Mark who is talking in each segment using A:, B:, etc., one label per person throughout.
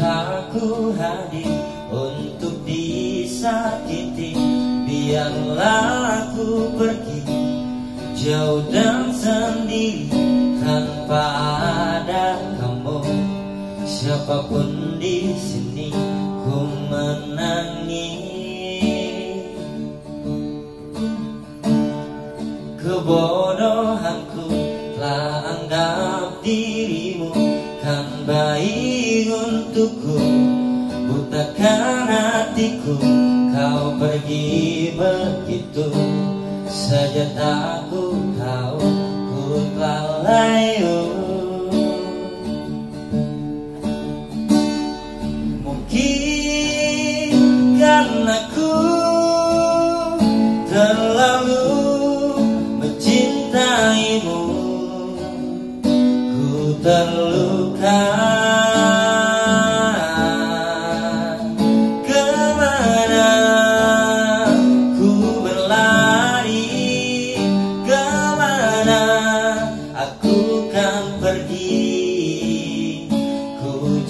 A: aku hadir untuk disakiti Biarlah aku pergi. Jauh dan sendiri tanpa ada kamu. Siapa pun di sini ku menangis. Kebodohanku telah anggap dirimu untukku Butakan hatiku. Kau pergi begitu saja tak ku tahu ku telah layu Mungkin karena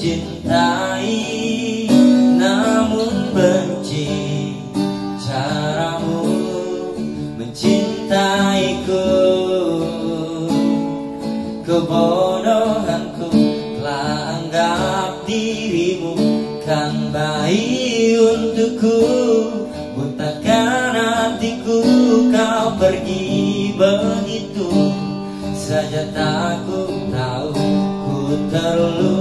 A: Cintai namun benci Caramu mencintaiku. Kebodohanku telah anggap dirimu kan baik untukku. Butakan hatiku kau pergi begitu saja tak ku tahu ku terluka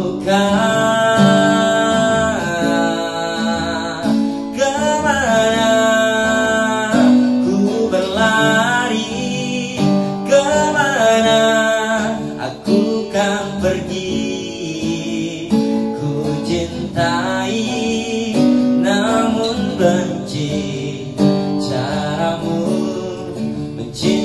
A: Ku cintai namun benci. Caramu mencintaiku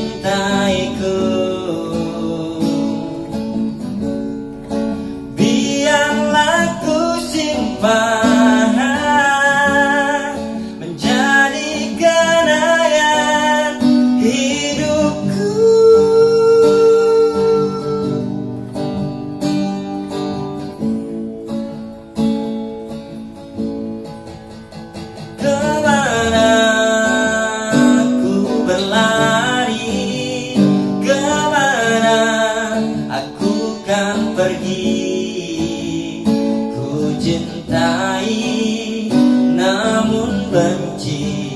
A: namun benci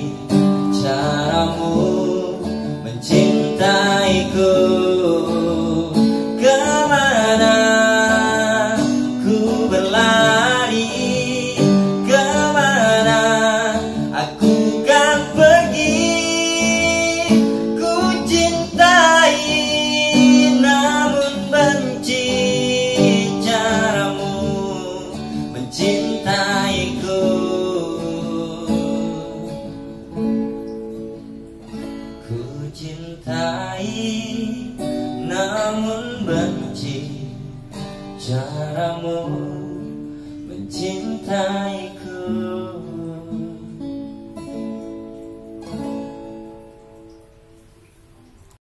A: namun benci Caramu mencintaiku